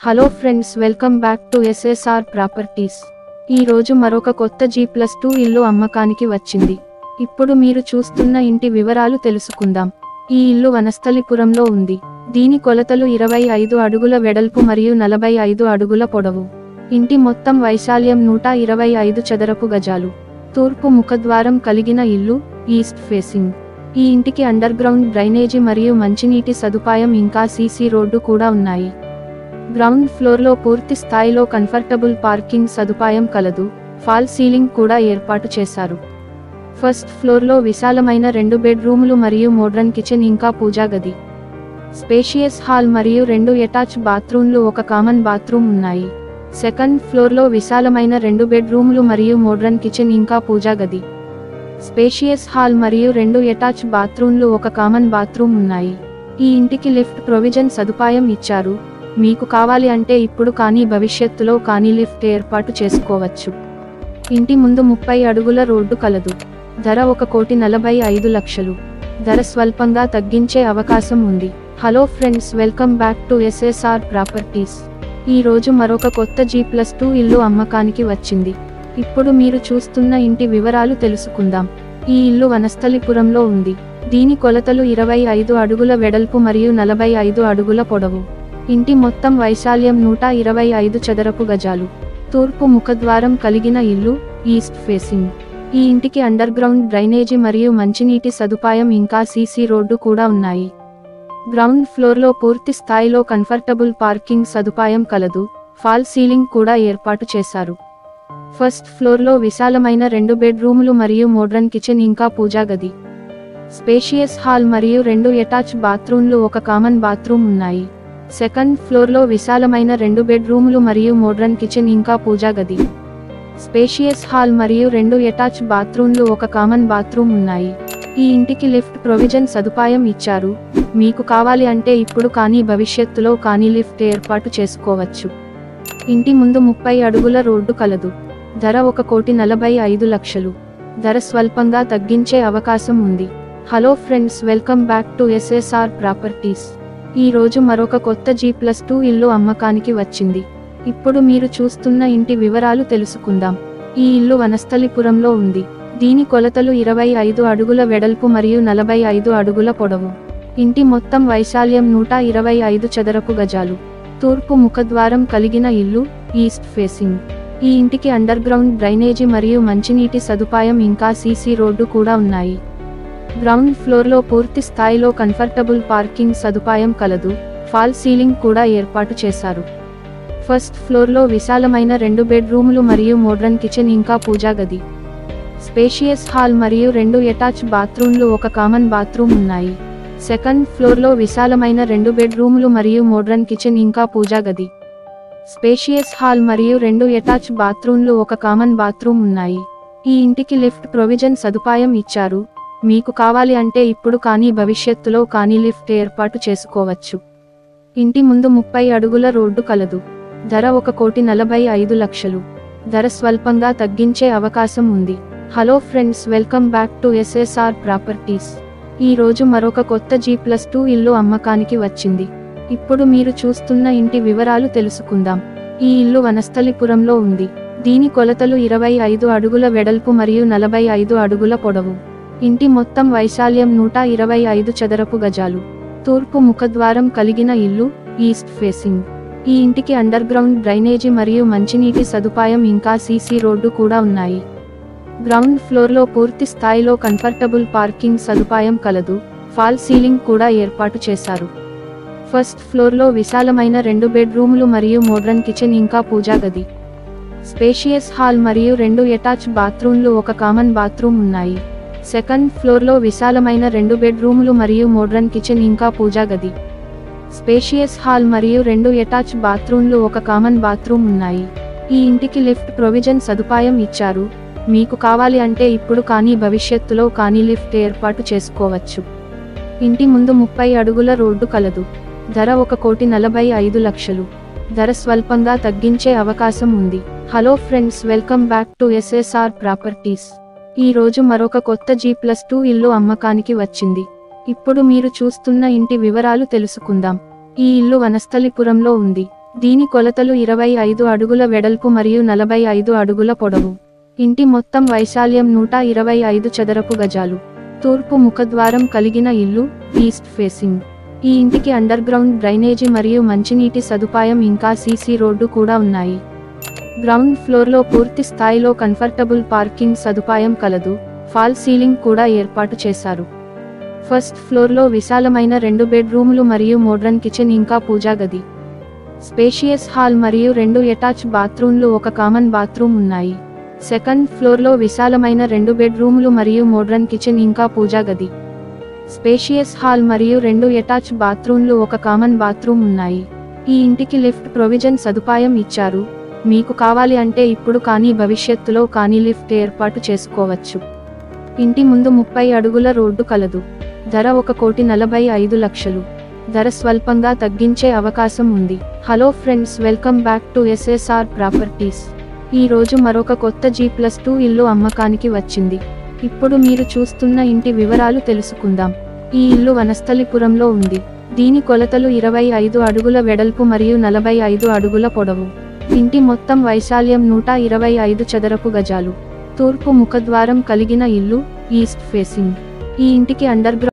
Hello friends welcome back to SSR properties ఈరోజు మరొక కొత్త జీ ప్లస్ టూ ఇల్లు అమ్మకానికి వచ్చింది. ఇప్పుడు మీరు చూస్తున్న ఇంటి వివరాలు తెలుసుకుందాం. ఈ ఇల్లు వనస్థలిపురంలో ఉంది. దీని కొలతలు ఇరవై ఐదు అడుగుల వెడల్పు మరియు నలభై ఐదు అడుగుల పొడవు. ఇంటి మొత్తం వైశాల్యం నూట ఇరవై ఐదు చదరపు గజాలు. తూర్పు ముఖద్వారం కలిగిన ఇల్లు ఈస్ట్ ఫేసింగ్ ఈ ఇంటికి అండర్ గ్రౌండ్ డ్రైనేజీ మరియు మంచినీటి సదుపాయం ఇంకా సీసీ రోడ్డు కూడా ఉన్నాయి. గ్రౌండ్ ఫ్లోర్లో పూర్తి స్థాయిలో కంఫర్టబుల్ పార్కింగ్ సదుపాయం కలదు ఫాల్ సీలింగ్ కూడా ఏర్పాటు చేశారు. ఫస్ట్ ఫ్లోర్లో విశాలమైన రెండు బెడ్రూములు మరియు మోడ్రన్ కిచెన్ ఇంకా పూజా గది. స్పేషియస్ హాల్ మరియు రెండు ఎటాచ్ బాత్రూమ్లు ఒక కామన్ బాత్రూమ్ ఉన్నాయి. సెకండ్ ఫ్లోర్లో విశాలమైన రెండు బెడ్రూమ్లు మరియు మోడ్రన్ కిచెన్ ఇంకా పూజా గది. స్పేషియస్ హాల్ మరియు రెండు ఎటాచ్ బాత్రూమ్లు ఒక కామన్ బాత్రూమ్ ఉన్నాయి. ఈ ఇంటికి లిఫ్ట్ ప్రొవిజన్ సదుపాయం ఇచ్చారు. మీకు కావాలి అంటే ఇప్పుడు కానీ భవిష్యత్తులో కానీ లిఫ్ట్ ఏర్పాటు చేసుకోవచ్చు. ఇంటి ముందు ముప్పై అడుగుల రోడ్డు కలదు. ధర ఒక కోటి నలభై ఐదు లక్షలు. ధర స్వల్పంగా తగ్గించే అవకాశం ఉంది. Hello friends welcome back to SSR properties. ఈ రోజు మరొక కొత్త జీ ప్లస్ టూ ఇల్లు అమ్మకానికి వచ్చింది. ఇప్పుడు మీరు చూస్తున్న ఇంటి వివరాలు తెలుసుకుందాం. ఈ ఇల్లు వనస్థలిపురంలో ఉంది. దీని కొలతలు ఇరవై ఐదు అడుగుల వెడల్పు మరియు నలభై ఐదు అడుగుల పొడవు. ఇంటి మొత్తం వైశాల్యం నూట ఇరవై ఐదు చదరపు గజాలు. తూర్పు ముఖద్వారం కలిగిన ఇల్లు ఈస్ట్ ఫేసింగ్. ఈ ఇంటికి అండర్ గ్రౌండ్ డ్రైనేజీ మరియు మంచినీటి సదుపాయం ఇంకా సీసీ రోడ్డు కూడా ఉన్నాయి. గ్రౌండ్ ఫ్లోర్లో పూర్తి స్థాయిలో కంఫర్టబుల్ పార్కింగ్ సదుపాయం కలదు ఫాల్ సీలింగ్ కూడా ఏర్పాటు చేశారు. ఫస్ట్ ఫ్లోర్లో విశాలమైన రెండు బెడ్రూములు మరియు మోడ్రన్ కిచెన్ ఇంకా పూజా గది. స్పేషియస్ హాల్ మరియు రెండు అటాచ్ బాత్రూమ్లు ఒక కామన్ బాత్రూమ్ ఉన్నాయి. సెకండ్ ఫ్లోర్లో విశాలమైన రెండు బెడ్రూములు మరియు మోడ్రన్ కిచెన్ ఇంకా పూజా గది. స్పేషియస్ హాల్ మరియు రెండు ఎటాచ్ బాత్రూమ్లు ఒక కామన్ బాత్రూమ్ ఉన్నాయి. ఈ ఇంటికి లిఫ్ట్ ప్రొవిజన్ సదుపాయం ఇచ్చారు. మీకు కావాలి అంటే ఇప్పుడు కానీ భవిష్యత్తులో కానీ లిఫ్ట్ ఏర్పాటు చేసుకోవచ్చు. ఇంటి ముందు ముప్పై అడుగుల రోడ్డు కలదు. ధర ఒక కోటి నలభై ఐదు లక్షలు. ధర స్వల్పంగా తగ్గించే అవకాశం ఉంది. Hello friends welcome back to SSR properties. ఈ రోజు మరొక కొత్త జీ ప్లస్ టూ ఇల్లు అమ్మకానికి వచ్చింది. ఇప్పుడు మీరు చూస్తున్న ఇంటి వివరాలు తెలుసుకుందాం. ఈ ఇల్లు వనస్థలిపురంలో ఉంది. దీని కొలతలు ఇరవై ఐదు అడుగుల వెడల్పు మరియు నలభై ఐదు అడుగుల పొడవు. ఇంటి మొత్తం వైశాల్యం నూట ఇరవై ఐదు చదరపు గజాలు. తూర్పు ముఖద్వారం కలిగిన ఇల్లు ఈస్ట్ ఫేసింగ్ ఈ ఇంటికి అండర్ గ్రౌండ్ డ్రైనేజీ మరియు మంచినీటి సదుపాయం ఇంకా సీసీ రోడ్డు కూడా ఉన్నాయి. గ్రౌండ్ ఫ్లోర్లో పూర్తి స్థాయిలో కంఫర్టబుల్ పార్కింగ్ సదుపాయం కలదు ఫాల్ సీలింగ్ కూడా ఏర్పాటు చేశారు. ఫస్ట్ ఫ్లోర్లో విశాలమైన రెండు బెడ్రూములు మరియు మోడ్రన్ కిచెన్ ఇంకా పూజా గది. స్పేషియస్ హాల్ మరియు రెండు ఎటాచ్ బాత్రూమ్లు ఒక కామన్ బాత్రూమ్ ఉన్నాయి. సెకండ్ ఫ్లోర్లో విశాలమైన రెండు బెడ్రూములు మరియు మోడ్రన్ కిచెన్ ఇంకా పూజా గది. స్పేషియస్ హాల్ మరియు రెండు ఎటాచ్ బాత్రూమ్లు ఒక కామన్ బాత్రూమ్ ఉన్నాయి. ఈ ఇంటికి లిఫ్ట్ ప్రొవిజన్ సదుపాయం ఇచ్చారు. మీకు కావాలి అంటే ఇప్పుడు కానీ భవిష్యత్తులో కానీ లిఫ్ట్ ఏర్పాటు చేసుకోవచ్చు. ఇంటి ముందు ముప్పై అడుగుల రోడ్డు కలదు. ధర ఒక కోటి నలభై ఐదు లక్షలు. ధర స్వల్పంగా తగ్గించే అవకాశం ఉంది. Hello friends welcome back to SSR properties. ఈ రోజు మరొక కొత్త జీ ప్లస్ టూ ఇల్లు అమ్మకానికి వచ్చింది. ఇప్పుడు మీరు చూస్తున్న ఇంటి వివరాలు తెలుసుకుందాం. ఈ ఇల్లు వనస్థలిపురంలో ఉంది. దీని కొలతలు ఇరవై ఐదు అడుగుల వెడల్పు మరియు నలభై ఐదు అడుగుల పొడవు. ఇంటి మొత్తం వైశాల్యం నూట ఇరవై ఐదు చదరపు గజాలు. తూర్పు ముఖద్వారం కలిగిన ఇల్లు ఈస్ట్ ఫేసింగ్. ఈ ఇంటికి అండర్ గ్రౌండ్ డ్రైనేజీ మరియు మంచినీటి సదుపాయం ఇంకా సీసీ రోడ్డు కూడా ఉన్నాయి. గ్రౌండ్ ఫ్లోర్లో పూర్తి స్థాయిలో కంఫర్టబుల్ పార్కింగ్ సదుపాయం కలదు ఫాల్ సీలింగ్ కూడా ఏర్పాటు చేశారు. ఫస్ట్ ఫ్లోర్లో విశాలమైన రెండు బెడ్రూములు మరియు మోడ్రన్ కిచెన్ ఇంకా పూజా గది. స్పేషియస్ హాల్ మరియు రెండు ఎటాచ్ బాత్రూమ్లు ఒక కామన్ బాత్రూమ్ ఉన్నాయి. సెకండ్ ఫ్లోర్లో విశాలమైన రెండు బెడ్రూములు మరియు మోడ్రన్ కిచెన్ ఇంకా పూజా గది. స్పేషియస్ హాల్ మరియు రెండు ఎటాచ్ బాత్రూమ్లు ఒక కామన్ బాత్రూమ్ ఉన్నాయి. ఈ ఇంటికి లిఫ్ట్ ప్రొవిజన్ సదుపాయం ఇచ్చారు. మీకు కావాలి అంటే ఇప్పుడు కానీ భవిష్యత్తులో కానీ లిఫ్ట్ ఏర్పాటు చేసుకోవచ్చు. ఇంటి ముందు ముప్పై అడుగుల రోడ్డు కలదు. ధర ఒక కోటి నలభై ఐదు లక్షలు. ధర స్వల్పంగా తగ్గించే అవకాశం ఉంది. Hello friends welcome back to SSR properties. ఈ రోజు మరొక కొత్త జీ ప్లస్ టూ ఇల్లు అమ్మకానికి వచ్చింది. ఇప్పుడు మీరు చూస్తున్న ఇంటి వివరాలు తెలుసుకుందాం. ఈ ఇల్లు వనస్థలిపురంలో ఉంది. దీని కొలతలు ఇరవై ఐదు అడుగుల వెడల్పు మరియు నలభై ఐదు అడుగుల పొడవు. ఇంటి మొత్తం వైశాల్యం నూట ఇరవై ఐదు చదరపు గజాలు. తూర్పు ముఖద్వారం కలిగిన ఇల్లు ఈస్ట్ ఫేసింగ్ ఈ ఇంటికి అండర్ గ్రౌండ్ డ్రైనేజీ మరియు మంచినీటి సదుపాయం ఇంకా సీసీ రోడ్డు కూడా ఉన్నాయి. గ్రౌండ్ ఫ్లోర్లో పూర్తి స్థాయిలో కంఫర్టబుల్ పార్కింగ్ సదుపాయం కలదు ఫాల్ సీలింగ్ కూడా ఏర్పాటు చేశారు. ఫస్ట్ ఫ్లోర్లో విశాలమైన రెండు బెడ్రూములు మరియు మోడ్రన్ కిచెన్ ఇంకా పూజా గది. స్పేషియస్ హాల్ మరియు రెండు ఎటాచ్ బాత్రూమ్లు ఒక కామన్ బాత్రూమ్ ఉన్నాయి. సెకండ్ ఫ్లోర్లో విశాలమైన రెండు బెడ్రూములు మరియు మోడ్రన్ కిచెన్ ఇంకా పూజా గది. స్పేషియస్ హాల్ మరియు రెండు ఎటాచ్ బాత్రూమ్లు ఒక కామన్ బాత్రూమ్ ఉన్నాయి. ఈ ఇంటికి లిఫ్ట్ ప్రొవిజన్ సదుపాయం ఇచ్చారు. మీకు కావాలి అంటే ఇప్పుడు కానీ భవిష్యత్తులో కానీ లిఫ్ట్ ఏర్పాటు చేసుకోవచ్చు. ఇంటి ముందు ముప్పై అడుగుల రోడ్డు కలదు. ధర ఒక కోటి నలభై ఐదు లక్షలు. ధర స్వల్పంగా తగ్గించే అవకాశం ఉంది. Hello friends welcome back to SSR properties. ఈ రోజు మరొక కొత్త జీ ప్లస్ టూ ఇల్లు అమ్మకానికి వచ్చింది. ఇప్పుడు మీరు చూస్తున్న ఇంటి వివరాలు తెలుసుకుందాం. ఈ ఇల్లు వనస్థలిపురంలో ఉంది. దీని కొలతలు ఇరవై ఐదు అడుగుల వెడల్పు మరియు నలభై ఐదు అడుగుల పొడవు. ఇంటి మొత్తం వైశాల్యం నూట ఇరవై ఐదు చదరపు గజాలు. తూర్పు ముఖద్వారం కలిగిన ఇల్లు ఈస్ట్ ఫేసింగ్. ఈ ఇంటికి అండర్